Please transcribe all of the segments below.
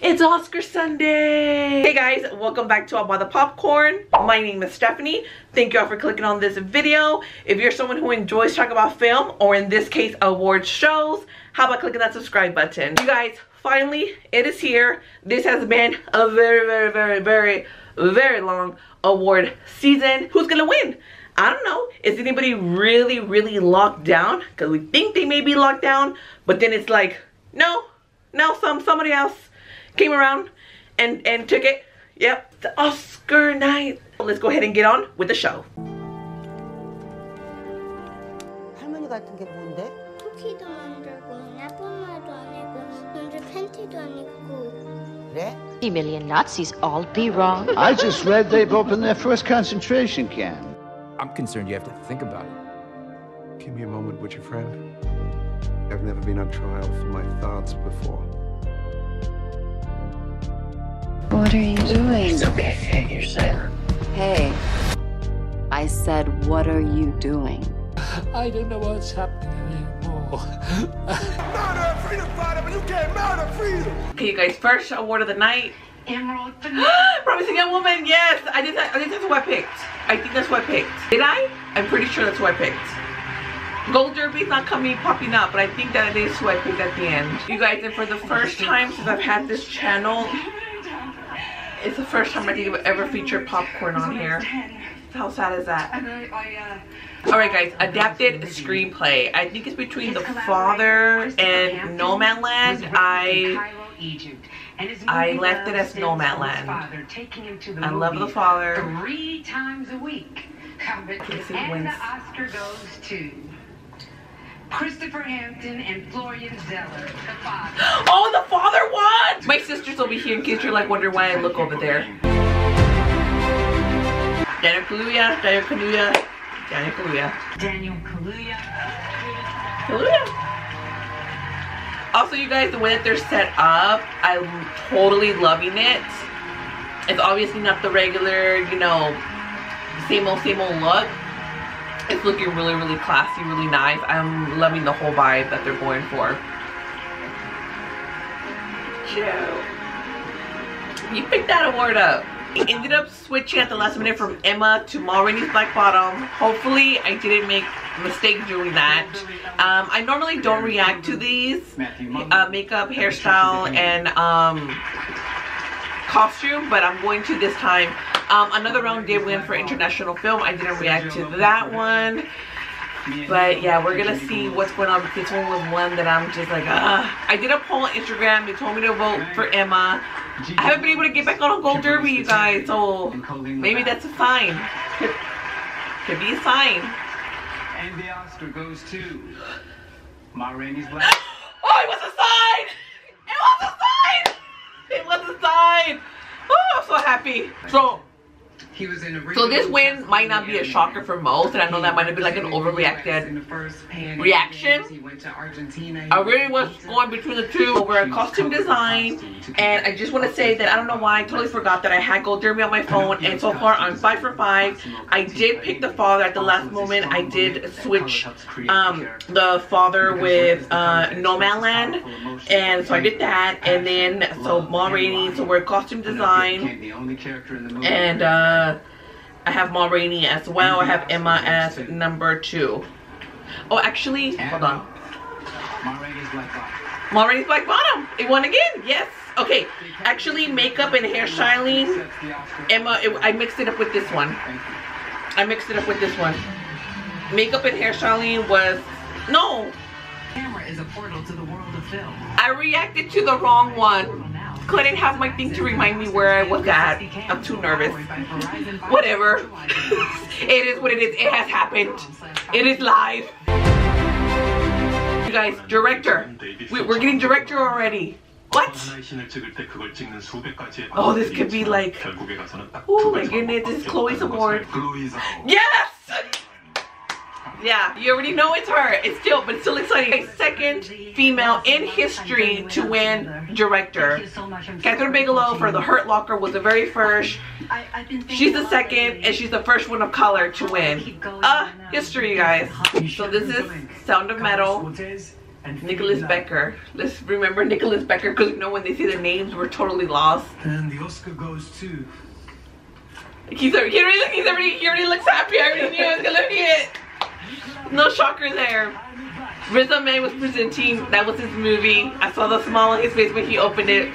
It's Oscar Sunday! Hey guys, welcome back to Buy The Popcorn. My name is Stephanie. Thank you all for clicking on this video. If you're someone who enjoys talking about film, or in this case, award shows, how about clicking that subscribe button? You guys, finally, it is here. This has been a very, very, very, very, very long award season. Who's gonna win? I don't know. Is anybody really, really locked down? Because we think they may be locked down, but then it's like, no, no, some somebody else came around and, and took it. Yep, the Oscar night. Let's go ahead and get on with the show. 할머니 같은 게 뭔데? 쿠키도 만들고 나쁜 말도 안 하고 먼저 팬티도 안 입고 그래? 50 million Nazis all be wrong. I just read they've opened their first concentration camp. I'm concerned you have to think about it. Give me a moment, would you, friend? I've never been on trial for my thoughts before. What are you doing? It's okay. Hey, I said, what are you doing? I don't know what's happening anymore. Murder, freedom fighter, but you can't murder freedom! Okay, you guys, first award of the night. Emerald Promising Young Woman, yes! I think, that, I think that's who I picked. I think that's who I picked. Did I? I'm pretty sure that's who I picked. Gold Derby's not coming popping up, but I think that is who I picked at the end. You guys, and for the first time since I've had this channel, it's the first time I think I've ever featured popcorn on here. How sad is that? Uh, Alright guys, adapted screenplay. I think it's between The Father and Nomadland. I I left it as Nomadland. I love The Father. Three times a week. Let's see who And the Oscar goes to Christopher Hampton and Florian Zeller, the father. Oh, The! My sister's over here in case you're like wondering why I look over there. Daniel Kaluuya, Daniel Kaluuya, Daniel Kaluuya. Daniel Kaluuya. Kaluuya. Also, you guys, the way that they're set up, I'm totally loving it. It's obviously not the regular, you know, same old, same old look. It's looking really, really classy, really nice. I'm loving the whole vibe that they're going for. You picked that award up. I ended up switching at the last minute from Emma to Ma Black Bottom. Hopefully I didn't make a mistake doing that. Um, I normally don't react to these uh, makeup, hairstyle, and um, costume, but I'm going to this time. Um, another round did win for international film. I didn't react to that one. But yeah, we're gonna see what's going on. This one was one that I'm just like, ah. I did a poll on Instagram. They told me to vote for Emma. I haven't been able to get back on a Gold Derby, you guys. So maybe that's a sign. Could, could be a sign. And the Oscar goes to Ma Rainey's Black. Oh, it was a sign! It was a sign! It was a sign! Oh, I'm so happy. So, He was in so this win might not be a shocker for most, and I know that might have been like an overreacted reaction. He went to Argentina. I really was going between the two over a costume design, and I just want to say that I don't know why I totally forgot that I had Gold Derby on my phone, and so far I'm five for five. I did pick the father at the last moment. I did switch um, the father with uh, No Man and so I did that, and then so Ma Rainey, so we're costume design, The only character in the movie. and uh, I have Ma Rainey as well. I have Emma as number two. Oh, actually, hold on. Ma Rainey's Black Bottom. Ma Rainey's Black Bottom. It won again. Yes. Okay. Actually, makeup and hairstyling. Sets. Emma, it, I mixed it up with this one. Thank you. I mixed it up with this one. Makeup and hair hairstyling was no. Camera is a portal to the world of film. I reacted to the wrong one. Couldn't have my thing to remind me where I was at. I'm too nervous. Whatever. it is what it is. It has happened. It is live. You guys, director. We, we're getting director already. What? Oh, this could be like. Oh my goodness, this is Chloe's award. Yes! Yeah, you already know it's her. It's still, but it's still exciting. Second female in history to win director. Kathryn Bigelow for The Hurt Locker was the very first. She's the second, and she's the first one of color to win. Uh, history, you guys. So this is Sound of Metal. and Nicholas Becker. Let's remember Nicholas Becker because you know when they see the names, we're totally lost. And the Oscar goes to He's already, he already, he already looks happy. I already knew I was gonna be it. No shocker there. Riz Ahmed was presenting. That was his movie. I saw the smile on his face when he opened it.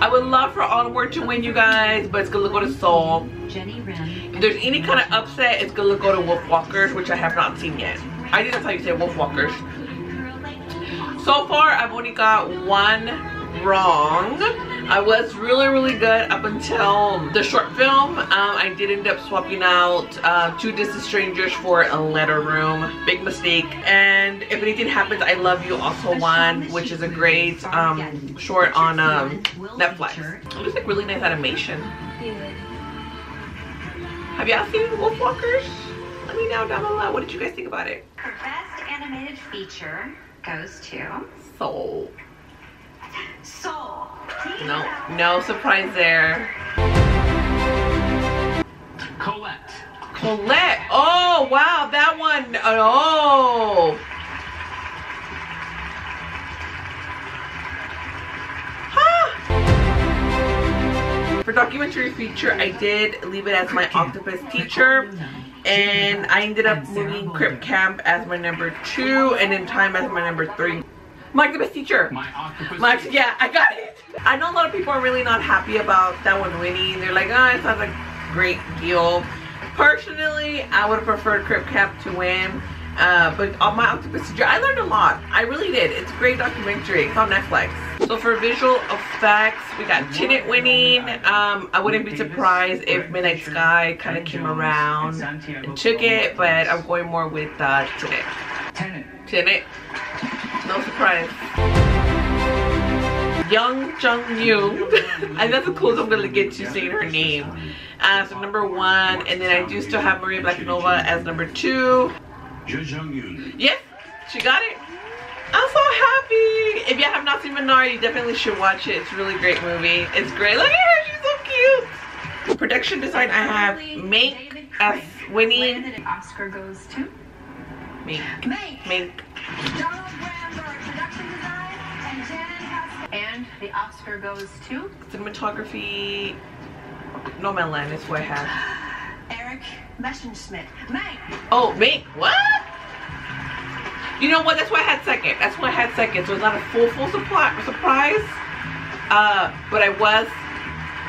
I would love for Onward to win, you guys, but it's gonna go to Soul. If there's any kind of upset, it's gonna go to Wolfwalkers, which I have not seen yet. I think that's how you say Wolfwalkers. So far, I've only got one wrong. I was really, really good up until the short film. Um, I did end up swapping out uh, Two Distant Strangers for A Letter Room. Big mistake. And If Anything Happens, I Love You also won, which is a great um, short on um, Netflix. It looks like really nice animation. Have y'all seen Wolfwalkers? Let me know down below. What did you guys think about it? Her best animated feature goes to Soul. Soul. No, no surprise there. Colette. Colette. Oh, wow, that one. Oh. Huh. For documentary feature, I did leave it as my octopus teacher. And I ended up moving Crip Camp as my number two and in time as my number three. My octopus teacher. My octopus. My, yeah, I got it. I know a lot of people are really not happy about that one winning. They're like, oh, it's not a great deal. Personally, I would have preferred Crip Camp to win. Uh, but on my Octopus Teacher, I learned a lot. I really did. It's a great documentary. It's on Netflix. So for visual effects, we got Tenet winning. Um, I wouldn't be surprised if Midnight Sky kind of came around and took it, but I'm going more with uh. Tenet. Tenet. No surprise. Young Jung Yoo. and that's the closest I'm gonna get to saying her name. Uh, so number one, and then I do still have Maria Blacknova as number two. Jo Jung Yoon. Yes, she got it. I'm so happy. If you have not seen Minari, you definitely should watch it. It's a really great movie. It's great. Look at her, she's so cute. Production design, I have Mank as Winnie. The Oscar goes to Mank. Mank. Mank. Donald Bramberg, production design, and Jen Hus- And the Oscar goes to Cinematography. Nomadland is what I have. Erik Messerschmidt. Mank. Oh, me? What? You know what? That's why I had second. That's why I had second. So it's not a full, full supply, surprise. Uh, but I was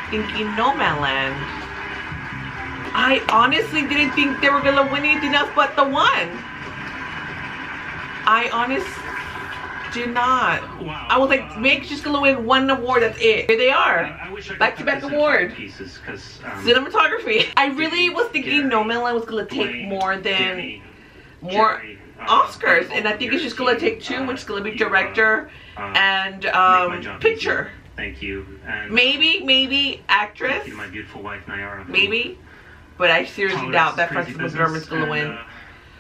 thinking Nomadland. I honestly didn't think they were gonna win anything else but the one. I honestly did not. Wow. I was like, Mank's just gonna win one award. That's it. Here they are. I wish I could Back to back award. Pieces, 'cause, um, Cinematography. I really was thinking Nomadland was gonna take Dwayne, more than Danny, more Jerry, uh, Oscars, and I think it's just gonna take two, which is gonna be director uh, and um, picture. Thank you. And Maybe, maybe actress, my beautiful wife Nyara. maybe, but I seriously doubt that Frances McDormand's gonna win.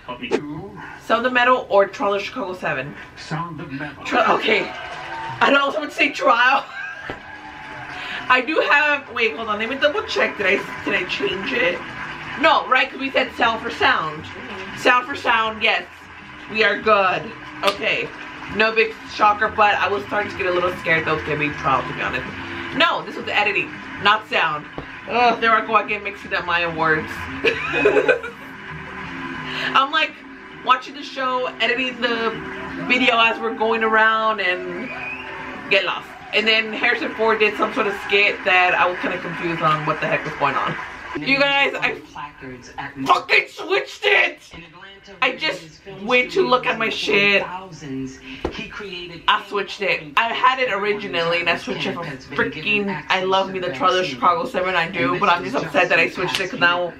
Helped me to Sound of Metal or Trial of Chicago Seven. sound of metal. Tri- okay, I don't know if to say trial. I do have. Wait, hold on. Let me double check. Did I did I change it? No, right? Because we said sound for sound. Mm-hmm. Sound for sound. Yes, we are good. Okay, no big shocker, but I was starting to get a little scared that was gonna be trial. To be honest, no, this was the editing, not sound. Ugh, there I go again mixing up my awards. I'm like watching the show, editing the video as we're going around and get lost. And then Harrison Ford did some sort of skit that I was kind of confused on what the heck was going on. You guys, I placards at fucking switched it! I just went to look at my shit. Thousands. He created I switched it. I had it originally and I switched it from freaking I Love Me the Trailer Chicago 7 I do, but I'm just upset that I switched it because now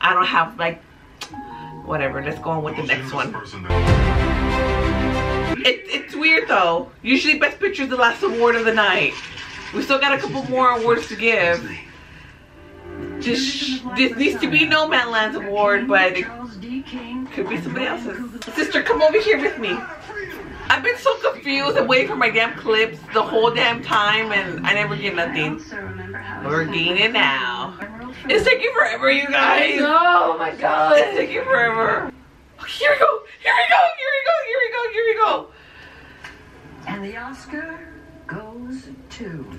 I don't have like whatever. Let's go on with the next one. It, it's weird though. Usually Best Picture is the last award of the night. We still got a couple more awards to give. Just this needs to be Nomadland's award, but it could be somebody else's. Sister, come over here with me. I've been so confused and waiting for my damn clips the whole damn time and I never get nothing. We're getting it now. It's taking forever, you guys. Oh my god. It's taking forever. Oh, here we go. Here we go, here we go, here we go, here we go. And the Oscar goes to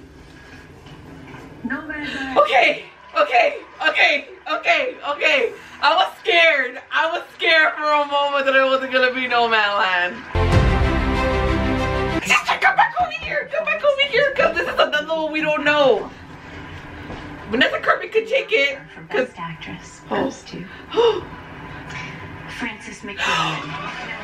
Nomadland. Okay, okay, okay, okay, okay. I was scared. I was scared for a moment that it wasn't gonna be Nomadland. Vanessa Kirby could take it. Cause Best Actress Oh. Frances McDormand.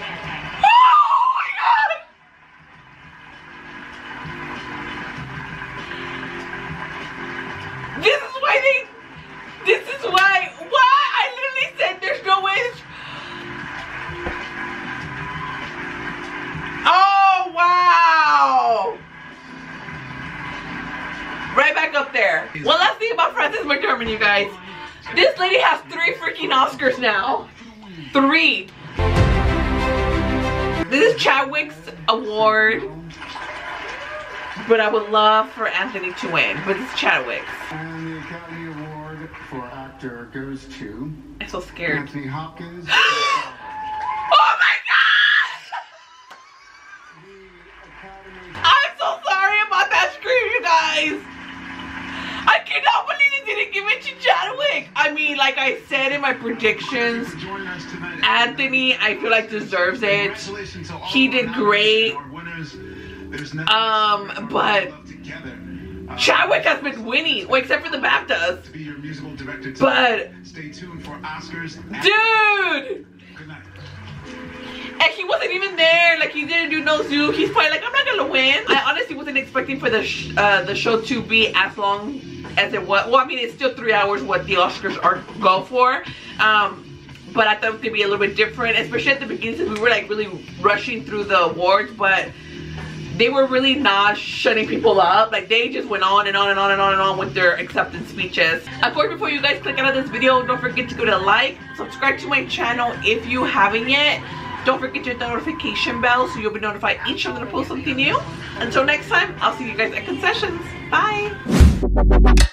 Three. This is Chadwick's award. But I would love for Anthony to win. But it's Chadwick's. And the Academy Award for actor goes to I'm so scared. Anthony Hopkins. Oh my god! I'm so sorry about that scream, you guys. I cannot believe didn't give it to Chadwick. I mean, like I said in my predictions, Joining us tonight. Anthony, I feel like deserves it. Congratulations to all He did great. our winners. There's nothing Um, but. Uh, Chadwick has been winning, well, except for the BAFTAs. to be your musical director. But, stay tuned for Oscars. dude! And he wasn't even there. Like he didn't do no zoo. He's probably like, I'm not gonna win. I honestly wasn't expecting for the sh- uh, the show to be as long as it was. Well, I mean, it's still three hours. What the Oscars are go for. Um, but I thought it could be a little bit different, especially at the beginning we were like really rushing through the awards. But they were really not shutting people up. Like they just went on and on and on and on and on with their acceptance speeches. Of course, before you guys click out of this video, don't forget to go to like, subscribe to my channel if you haven't yet. Don't forget to hit the notification bell so you'll be notified each time that I post something new. Until next time, I'll see you guys at concessions. Bye.